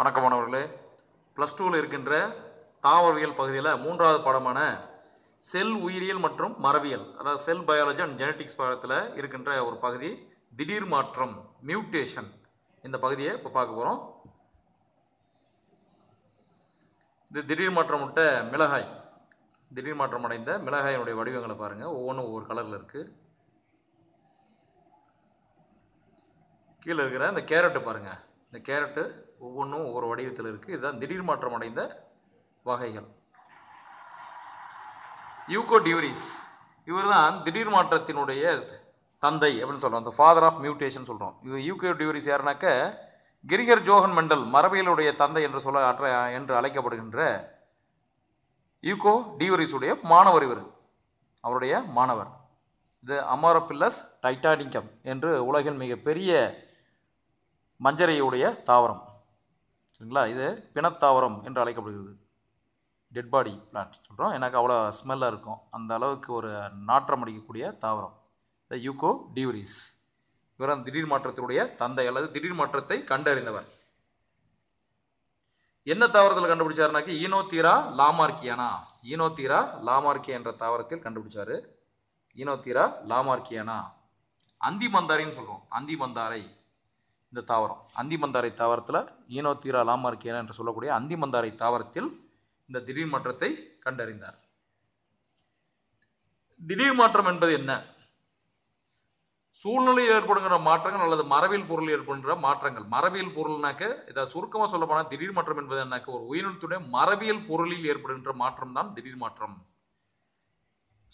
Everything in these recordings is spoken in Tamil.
வணக்கம் மாணவர்களே. ப்ளஸ் டூவில் இருக்கின்ற தாவரவியல் பகுதியில் மூன்றாவது பாடமான செல் உயிரியல் மற்றும் மரபியல் அதாவது செல் பயாலஜி அண்ட் ஜெனட்டிக்ஸ் பாடத்தில் இருக்கின்ற ஒரு பகுதி திடீர் மாற்றம் மியூட்டேஷன் இந்த பகுதியை இப்போ பார்க்க போகிறோம் இது திடீர் மாற்றம் விட்ட மிளகாய். திடீர் மாற்றம் அடைந்த மிளகாயினுடைய வடிவங்களை பாருங்கள் ஒவ்வொன்றும் ஒவ்வொரு கலரில் இருக்குது கீழே இருக்கிற இந்த கேரட்டு பாருங்கள் இந்த கேரட்டு ஒவ்வொன்றும் ஒவ்வொரு வடிவத்தில் இருக்குது இதுதான் திடீர் மாற்றம் அடைந்த வகைகள். யூகோ டியூரிஸ் இவர் தான் திடீர் மாற்றத்தினுடைய தந்தை அப்படின்னு சொல்கிறோம் அந்த ஃபாதர் ஆஃப் மியூட்டேஷன் சொல்கிறோம் இவர் யூகோ டியூரிஸ் யாருனாக்க கிரிகர் ஜோகன் மண்டல் மரபியலுடைய தந்தை என்று சொல்ல அற்ற என்று அழைக்கப்படுகின்ற யூகோ டியூரிஸுடைய மாணவர் இவர். அவருடைய மாணவர். இது அமாரோபில்லஸ் டைட்டானிக்கம் என்று உலகின் மிகப்பெரிய மஞ்சரையுடைய தாவரம். சரிங்களா? இது பிணத்தாவரம் என்று அழைக்கப்படுகிறது. டெட் பாடி பிளான்ட் சொல்கிறோம் எனக்கு அவ்வளோ ஸ்மெல்லாக இருக்கும். அந்த அளவுக்கு ஒரு நாற்றம் அடிக்கக்கூடிய தாவரம். த யூகோ டியூரிஸ் இவர் அந்த திடீர் மாற்றத்தினுடைய தந்தை அல்லது திடீர் மாற்றத்தை கண்டறிந்தவர். என்ன தாவரத்தில் கண்டுபிடிச்சாருனாக்கி? ஈனோத்தீரா லாமார்க்கியானா? ஈனோத்தீரா லாமார்க்கியா என்ற தாவரத்தில் கண்டுபிடிச்சாரு. ஈனோத்தீரா லாமார்க்கியானா? அந்தி மந்தாரின்னு சொல்கிறோம் அந்தி மந்தாரை இந்த தாவரம். அந்திமந்தாரை தாவரத்தில் ஈனோத்தீரா லாமார்க்கியானா என்று சொல்லக்கூடிய அந்திமந்தாரை தாவரத்தில் இந்த திடீர் மாற்றத்தை கண்டறிந்தார். திடீர் மாற்றம் என்பது என்ன? சூழ்நிலையில் ஏற்படுகிற மாற்றங்கள் அல்லது மரபியல் பொருள் ஏற்படுகிற மாற்றங்கள். மரபியல் பொருள்னாக்க இதை சுருக்கமாக சொல்லப்போனால் திடீர் மாற்றம் என்பது என்னக்க? ஒரு உயிரினத்துடைய மரபியல் பொருளில் ஏற்படுகின்ற மாற்றம் தான் திடீர் மாற்றம்.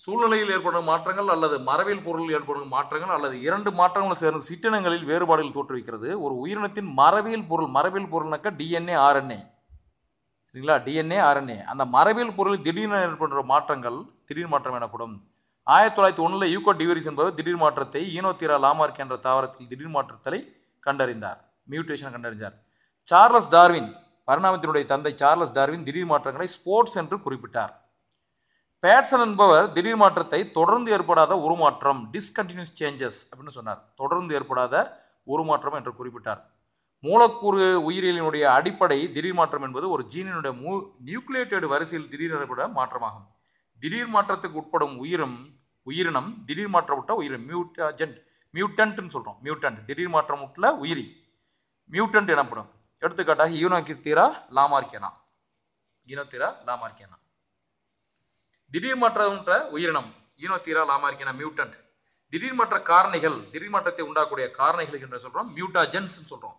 சூழ்நிலையில் ஏற்படும் மாற்றங்கள் அல்லது மரபியல் பொருளில் ஏற்படும் மாற்றங்கள் அல்லது இரண்டு மாற்றங்களும் சேர்ந்து சிற்றினங்களில் வேறுபாடுகள் தோற்றுவிக்கிறது. ஒரு உயிரினத்தின் மரபியல் பொருள் மரபியல் பொருள்னாக்க டிஎன்ஏ ஆர்என்ஏ சரிங்களா? டிஎன்ஏ ஆர்என்ஏ அந்த மரபியல் பொருளில் திடீரென ஏற்படுற மாற்றங்கள் திடீர் மாற்றம் எனப்படும். ஆயிரத்தி தொள்ளாயிரத்தி ஒன்றில் யூகோ டிவரிஸ் என்பவர் திடீர் மாற்றத்தை ஈனோத்திரா லாமார்க் என்ற தாவரத்தில் திடீர் மாற்றத்தை கண்டறிந்தார். மியூட்டேஷன் கண்டறிந்தார். சார்லஸ் டார்வின் பரிணாமத்தினுடைய தந்தை சார்லஸ் டார்வின் திடீர் மாற்றங்களை ஸ்போர்ட்ஸ் என்று குறிப்பிட்டார். பேர்சன் என்பவர் திடீர் மாற்றத்தை தொடர்ந்து ஏற்படாத உருமாற்றம் டிஸ்கண்டினியூஸ் சேஞ்சஸ் அப்படின்னு சொன்னார். தொடர்ந்து ஏற்படாத உருமாற்றம் என்று குறிப்பிட்டார். மூலக்கூறு உயிரியலினுடைய அடிப்படை திடீர் மாற்றம் என்பது ஒரு ஜீனினுடைய மூ நியூக்ளியேட்டட் வரிசையில் திடீர் ஏற்பட மாற்றமாகும். திடீர் மாற்றத்துக்கு உட்படும் உயிரும் உயிரினம் திடீர் மாற்றப்பட்ட உயிர் மியூட்டாஜென்ட் மியூட்டன்ட்னு சொல்கிறோம் மியூட்டன்ட் திடீர் மாற்றம் உட்ல உயிரி மியூட்டன்ட் எனப்படும். எடுத்துக்காட்டாக ஈனோகித்தீரா லாமார்கேனா. ஈனோத்தீரா லாமார்கேனா. திடீர் மாற்றம்ன்ற உயிரினம் ஈனோத்தீரா லாமார்க்கியனா மியூட்டன்ட் திடீர் மாற்ற காரணிகள் திடீர் மாற்றத்தை உண்டாக்கூடிய காரணிகள் என்று சொல்கிறோம் மியூட்டாஜென்ஸ் சொல்கிறோம்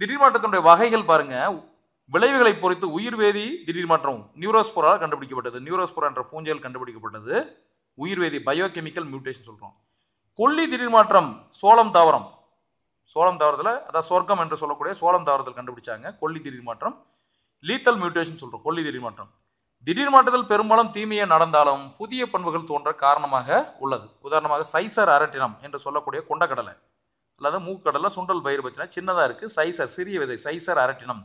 திடீர் மாற்றத்தினுடைய வகைகள் பாருங்க விளைவுகளை பொறுத்து உயிர்வேதி திடீர் மாற்றம் நியூரோஸ்போரால் கண்டுபிடிக்கப்பட்டது நியூரோஸ்போரா என்ற பூஞ்சையில் கண்டுபிடிக்கப்பட்டது உயிர்வேதி பயோகெமிக்கல் மியூட்டேஷன் சொல்கிறோம் கொல்லி திடீர் மாற்றம் சோளம் தாவரம். சோளம் தாவரத்தில் அதாவது சொர்க்கம் என்று சொல்லக்கூடிய சோளம் தாவரத்தில் கண்டுபிடிச்சாங்க கொல்லி திடீர் மாற்றம் லீத்தல் மியூட்டேஷன் சொல்கிறோம் கொல்லி திடீர் மாற்றம். திடீர் மாற்றத்தில் பெரும்பாலும் தீமையே நடந்தாலும் புதிய பண்புகள் தோன்ற காரணமாக உள்ளது. உதாரணமாக சைசர் அரட்டினம் என்று சொல்லக்கூடிய கொண்டக்கடலை அல்லது மூக்கடலை சுண்டல் பயிர் பார்த்தீங்கன்னா சின்னதாக இருக்குது சைசர் சிறிய விதை சைசர் அரட்டினம்.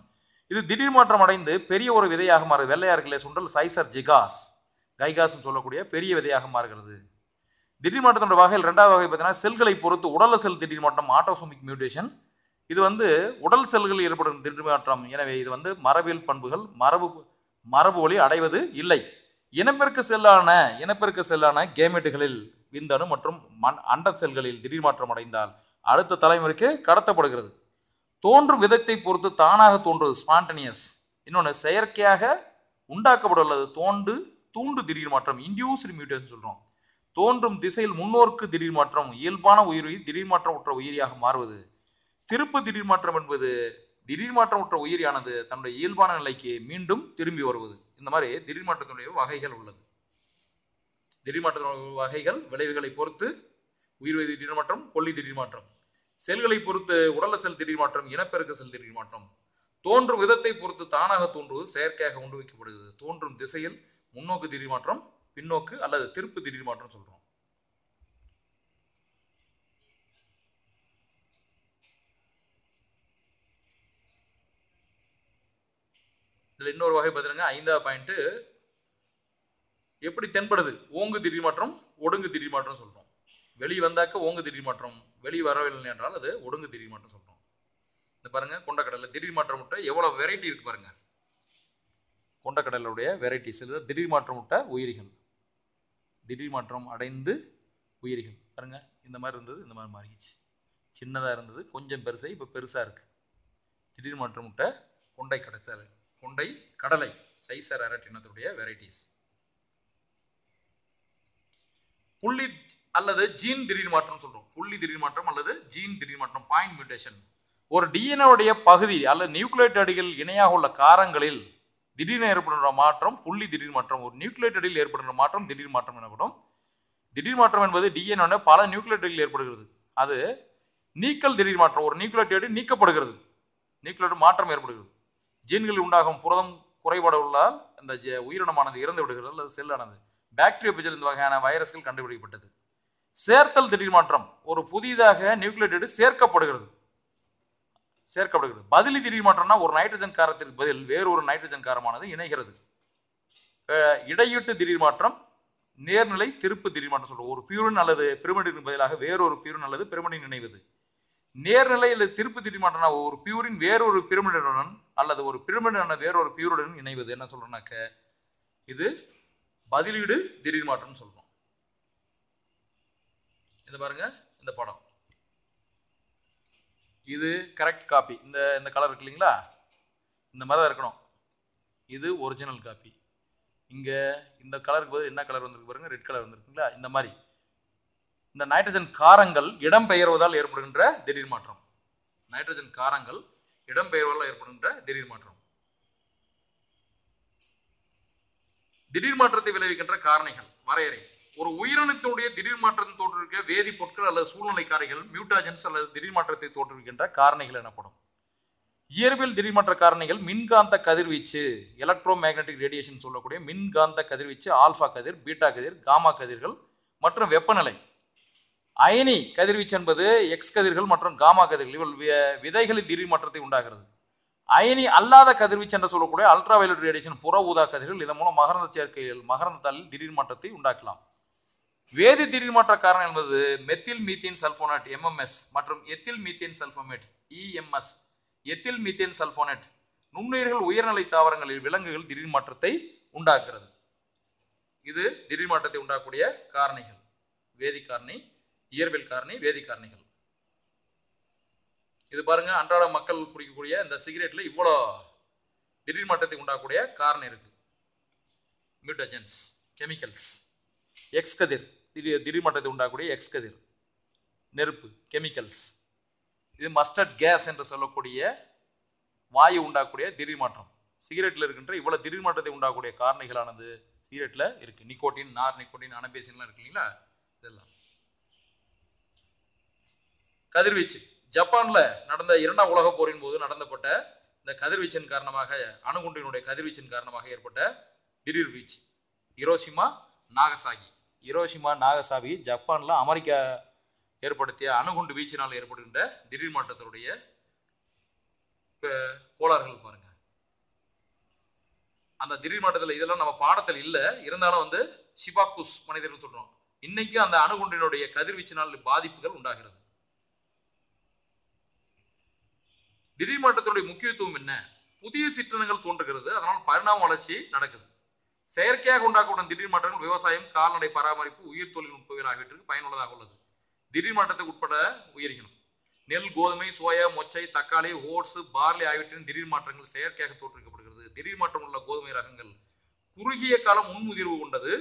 இது திடீர் மாற்றம் அடைந்து பெரிய ஒரு விதையாக மாறுது. வெள்ளையா சுண்டல் சைசர் ஜிகாஸ் கைகாஸ்ன்னு சொல்லக்கூடிய பெரிய விதையாக மாறுகிறது. திடீர் மாற்றத்தோட வகையில் ரெண்டாவது வகை பார்த்தீங்கன்னா செல்களை பொறுத்து உடல் செல் திடீர் மாற்றம் ஆட்டோசோமிக் மியூட்டேஷன் இது வந்து உடல் செல்களில் ஏற்படும் திடீர் மாற்றம். எனவே இது வந்து மரபியல் பண்புகள் மரபு மரபு வழி அடைவது இல்லை. இனப்பெருக்க செல்லான இனப்பெருக்க செல்லான கேமெட்டுகளில் விந்தணு மற்றும் மண் அண்ட செல்களில் திடீர் மாற்றம் அடைந்தால் அடுத்த தலைமுறைக்கு கடத்தப்படுகிறது. தோன்றும் விதத்தை பொறுத்து தானாக தோன்றுவது ஸ்பான்டனியஸ் இன்னொன்று செயற்கையாக உண்டாக்கப்பட்டுள்ளது. தோண்டு தூண்டு திடீர் மாற்றம் இன்டியூஸ்டு மியூட்டேஷன் சொல்கிறோம் தோன்றும் திசையில் முன்னோர்க்கு திடீர் மாற்றம் இயல்பான உயிரி திடீர் மாற்றம் உற்ற உயிரியாக மாறுவது. திருப்பு திடீர் மாற்றம் என்பது திடீர் மாற்றம் உற்ற உயிரியானது தன்னுடைய இயல்பான நிலைக்கு மீண்டும் திரும்பி வருவது. இந்த மாதிரி திடீர் மாற்றத்தினுடைய வகைகள் உள்ளது. திடீர் மாற்றத்தினுடைய வகைகள் விளைவுகளை பொறுத்து உயிர்வேதி திடீர் மாற்றம் கொல்லி திடீர் மாற்றம். செல்களை பொறுத்து உடல செல் திடீர் மாற்றம் இனப்பெருக்க செல் திடீர் மாற்றம். தோன்றும் விதத்தை பொறுத்து தானாக தோன்றுவது செயற்கையாக உண்டு வைக்கப்படுகிறது. தோன்றும் திசையில் முன்னோக்கு திடீர் மாற்றம் பின்னோக்கு அல்லது திருப்பு திடீர் மாற்றம் சொல்கிறோம் இதில் இன்னொரு வகை பார்த்துருங்க ஐந்தாவது பாயிண்ட்டு எப்படி தென்படுது? ஓங்கு திடீர் மாற்றம் ஒடுங்கு திடீர் மாற்றம் சொல்கிறோம் வெளி வந்தாக்க ஓங்கு திடீர் மாற்றம் வெளி வரவில்லை என்றால் அது ஒடுங்கு திடீர் மாற்றம் சொல்கிறோம் இந்த பாருங்க கொண்டக்கடலை திடீர் மாற்றம் முட்டை எவ்வளோ வெரைட்டி இருக்குது பாருங்க. கொண்டக்கடலுடைய வெரைட்டிஸ் இல்லை திடீர் மாற்றம் முட்டை உயிரிகள். திடீர் மாற்றம் அடைந்து உயிரிகள். பாருங்கள் இந்த மாதிரி இருந்தது இந்த மாதிரி மாறிடுச்சு. சின்னதாக இருந்தது கொஞ்சம் பெருசாக இப்போ பெருசாக இருக்குது திடீர் மாற்ற முட்டை கொண்டை கடச்சல் கொண்டை கடலை சைசர் அரட் இனத்துடைய வெரைட்டிஸ் புள்ளி அல்லது ஜீன் திடீர் மாற்றம் சொல்றோம். புள்ளி திடீர் மாற்றம் அல்லது ஜீன் திடீர் மாற்றம் பாயிண்ட் மியூட்டேஷன் ஒரு டிஎன்ஏடைய பகுதி அல்லது நியூக்ளியேட் அடிகள் இணையாக உள்ள காரங்களில் திடீர்னு ஏற்படுகிற மாற்றம் புள்ளி திடீர் மாற்றம் ஒரு நியூக்ளியேட் அடியில் ஏற்படுகிற மாற்றம் திடீர் மாற்றம் எனப்படும். திடீர் மாற்றம் என்பது டிஎன்ஏ பல நியூக்ளியேட் ஏற்படுகிறது. அது நீக்கல் திடீர் மாற்றம் ஒரு நியூக்ளியேட் அடி நீக்கப்படுகிறது. நியூக்ளியேட் மாற்றம் ஏற்படுகிறது. ஜீன்களில் உண்டாகும் புரதம் குறைபாடு உள்ளால் அந்த ஜ- உயிரினமானது இறந்து விடுகிறது அல்லது செல்லானது. பாக்டீரியா பிஜல் இந்த வகையான வைரஸ்கள் கண்டுபிடிக்கப்பட்டது. சேர்த்தல் திடீர் மாற்றம் ஒரு புதிதாக நியூக்ளியேட் சேர்க்கப்படுகிறது. சேர்க்கப்படுகிறது. பதிலி திடீர் மாற்றம்னா ஒரு நைட்ரஜன் காரத்திற்கு பதில் வேறொரு நைட்ரஜன் காரமானது இணைகிறது. இடையீட்டு திடீர் மாற்றம் நேர்நிலை திருப்பு திடீர் மாற்றம் சொல்றோம். ஒரு பியூரின் அல்லது பிரமிடின் பதிலாக வேறொரு பியூரின் அல்லது பிரமிடின் இணைவது. நேர்நிலை திருப்பு திடீர் ஒரு பியூரின் வேறொரு பிரமிடனுடன் அல்லது ஒரு பிரமிடனான வேறொரு பியூருடன் இணைவது. என்ன சொல்றோம்னாக்க இது பதிலீடு திடீர் மாற்றம்னு சொல்றோம். இது பாருங்க இந்த படம். இது கரெக்ட் காப்பி இந்த இந்த கலர் இருக்கு இல்லைங்களா? இந்த மாதிரி தான் இருக்கணும். இது ஒரிஜினல் காப்பி இங்கே இந்த கலருக்கு பதில் என்ன கலர் வந்திருக்கு பாருங்க? ரெட் கலர் வந்திருக்குங்களா இந்த மாதிரி. இந்த நைட்ரஜன் காரங்கள் இடம்பெயர்வதால் ஏற்படுகின்ற திடீர் மாற்றம். நைட்ரஜன் காரங்கள் இடம்பெயர்வதால் ஏற்படுகின்ற திடீர் மாற்றம். திடீர் மாற்றத்தை விளைவிக்கின்ற காரணிகள் வரையறை. ஒரு உயிரினத்தினுடைய திடீர் மாற்றத்தை தோற்றுவிக்க வேதிப்பொருட்கள் அல்லது சூழ்நிலை காரணிகள் மியூட்டாஜன்ஸ் அல்லது திடீர் மாற்றத்தை தோற்றுவிக்கின்ற காரணிகள் எனப்படும். இயற்பியல் திடீர் மாற்ற காரணிகள் மின்காந்த கதிர்வீச்சு எலக்ட்ரோ மேக்னெட்டிக் ரேடியேஷன் சொல்லக்கூடிய மின்காந்த கதிர்வீச்சு ஆல்பா கதிர் பீட்டா கதிர் காமா கதிர்கள் மற்றும் வெப்பநிலை. அயனி கதிர்வீச்சு என்பது எக்ஸ் கதிர்கள் மற்றும் காமா கதிர்கள். இவள் விதைகளில் திடீர் மாற்றத்தை உண்டாகிறது அயனி அல்லாத கதிர்வீச்சு என்று சொல்லக்கூடிய அல்ட்ரா வயலட் ரேடியேஷன் புற ஊதா கதிர்கள் இதன் மூலம் மகரந்த சேர்க்கையில் மகரந்த தாளில் திடீர் மாற்றத்தை உண்டாக்கலாம். வேதி திடீர் மாற்ற காரணம் என்பது மெத்தில் மீத்தேன் சல்போனேட் எம்எம்எஸ் மற்றும் ethyl methane sulphonate EMS ethyl methane sulphonate நுண்ணுயிர்கள் உயர்நிலை தாவரங்களில் விலங்குகள் திடீர் மாற்றத்தை உண்டாக்குறது இது திடீர் மாற்றத்தை உண்டாக்கக்கூடிய காரணிகள். வேதி காரணி இயற்பியல் காரணி வேதி காரணிகள். இது பாருங்க அன்றாட மக்கள் குடிக்கக்கூடிய இந்த சிகரெட்ல இவ்வளோ திடீர் மாற்றத்தை உண்டாகக்கூடிய காரணம் இருக்கு. மியூட்டஜென்ஸ் கெமிக்கல்ஸ் எக்ஸ் கதிர் திடீர் திடீர் மாற்றத்தை உண்டாக்கக்கூடிய எக்ஸ் கதிர். நெருப்பு கெமிக்கல்ஸ் இது மஸ்டர்ட் கேஸ் என்று சொல்லக்கூடிய வாயு உண்டாகக்கூடிய திடீர் மாற்றம். சிகரெட்டில் இருக்கின்ற இவ்வளோ திடீர் மாற்றத்தை உண்டாக்கக்கூடிய காரணிகளானது சிகரெட்டில் இருக்கு. நிக்கோட்டின் நார் நிக்கோட்டின் அனபேசின்லாம் இருக்கு இல்லைங்களா? இதெல்லாம். கதிர்வீச்சு. ஜப்பான்ல நடந்த இரண்டாம் உலக போரின் போது நடந்தப்பட்ட இந்த கதிர்வீச்சின் காரணமாக அணுகுண்டினுடைய கதிர்வீச்சின் காரணமாக ஏற்பட்ட திடீர் வீச்சு. இரோசிமா நாகசாகி. இரோசிமா நாகசாகி ஜப்பான்ல அமெரிக்கா ஏற்படுத்திய அணுகுண்டு வீச்சினால் ஏற்படுகின்ற திடீர் மாற்றத்தினுடைய கோளாறுகள் பாருங்க. அந்த திடீர் மாற்றத்தில் இதெல்லாம் நம்ம பாடத்தில் இல்லை. இருந்தாலும் வந்து சிபாக்குஸ் மனிதர்கள் சொல்றோம். இன்னைக்கு அந்த அணுகுண்டினுடைய கதிர்வீச்சினால் பாதிப்புகள் உண்டாகிறது. திடீர் மாற்றத்தினுடைய முக்கியத்துவம் என்ன? புதிய சிற்றனங்கள் தோன்றுகிறது அதனால் பரிணாம வளர்ச்சி நடக்குது. செயற்கையாக உண்டாக்கப்படும் திடீர் மாற்றங்கள் விவசாயம் கால்நடை பராமரிப்பு உயிர் தொழில்நுட்பவியல் ஆகியவற்றுக்கு பயனுள்ளதாக உள்ளது. திடீர் மாற்றத்துக்கு உட்பட உயிரினம். நெல் கோதுமை சோயா மொச்சை தக்காளி ஓட்ஸ் பார்லி ஆகியவற்றின் திடீர் மாற்றங்கள் செயற்கையாக தோற்றுவிக்கப்படுகிறது. திடீர் மாற்றம் உள்ள கோதுமை ரகங்கள் குறுகிய காலம் முன்முதிர்வு கொண்டது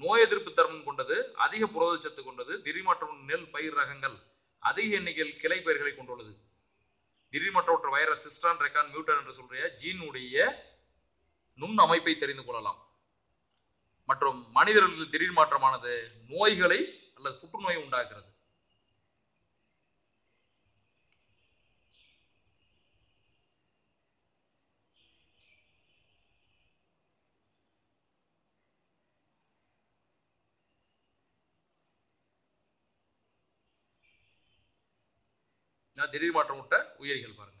நோய் எதிர்ப்பு தரம் கொண்டது அதிக புரதச்சத்து கொண்டது திடீர் மாற்றம் நெல் பயிர் ரகங்கள் அதிக எண்ணிக்கையில் கிளை பயிர்களை கொண்டுள்ளது. திடீர் வைரஸ் சிஸ்டான் ரெக்கான் மியூட்டன் என்று சொல்கிற ஜீனுடைய நுண் அமைப்பை தெரிந்து கொள்ளலாம். மற்றும் மனிதர்களுக்கு திடீர் மாற்றமானது நோய்களை அல்லது புற்றுநோயை உண்டாக்குறது திடீர் மாற்றம் விட்ட உயிரிகள் பாருங்க.